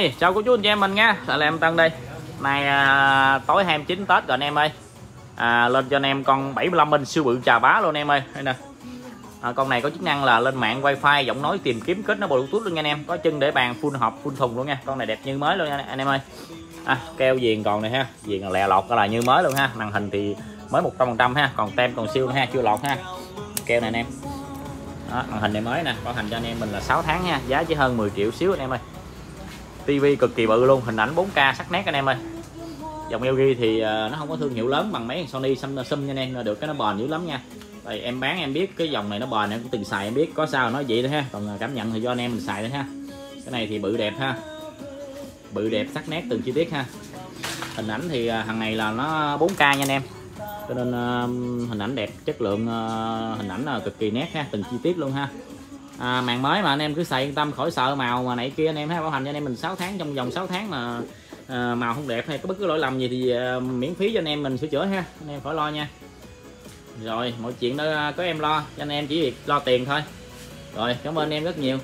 Hey, chào cô chú anh chị em mình nha. Là em Tân đây. Nay à, tối 29 Tết rồi anh em ơi. À, lên cho anh em con 75 inch siêu bự trà bá luôn anh em ơi. Đây nè. À, con này có chức năng là lên mạng wifi giọng nói tìm kiếm kết nó bluetooth luôn nha anh em. Có chân để bàn full hộp full thùng luôn nha. Con này đẹp như mới luôn nha anh em ơi. À, keo viền còn này ha. Viền lè lọt là như mới luôn ha. Màn hình thì mới 100% ha. Còn tem còn siêu ha chưa lọt ha. Keo này anh em. Đó, màn hình này mới nè. Bảo hành cho anh em mình là 6 tháng nha. Giá chỉ hơn 10 triệu xíu anh em ơi tivi cực kỳ bự luôn, hình ảnh 4K sắc nét anh em ơi. Dòng LG thì à, nó không có thương hiệu lớn bằng mấy Sony Samsung nha anh em được cái nó bền dữ lắm nha. Tại em bán em biết cái dòng này nó bền, em cũng từng xài em biết, có sao nói vậy thôi ha. Còn à, cảm nhận thì do anh em mình xài thôi ha. Cái này thì bự đẹp ha. Bự đẹp sắc nét từng chi tiết ha. Hình ảnh thì à, hàng này là nó 4K nha anh em. Cho nên hình ảnh đẹp, chất lượng hình ảnh là cực kỳ nét ha, từng chi tiết luôn ha à, màn mới mà anh em cứ xài yên tâm khỏi sợ màu mà nãy kia anh em ha bảo hành cho anh em mình 6 tháng trong vòng 6 tháng mà à, màu không đẹp hay có bất cứ lỗi lầm gì thì à, miễn phí cho anh em mình sửa chữa ha. Anh em khỏi lo nha. Rồi mọi chuyện đó à, có em lo cho anh em chỉ việc lo tiền thôi. Rồi cảm ơn anh em rất nhiều.